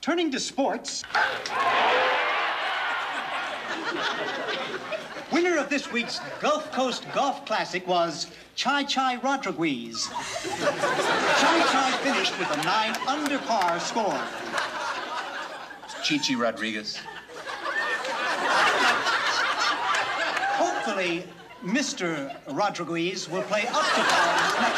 Turning to sports. Winner of this week's Gulf Coast Golf Classic was Chai Chai Rodriguez. Chai Chai finished with a nine under par score. Chi Chi Rodriguez. Hopefully, Mr. Rodriguez will play up to par.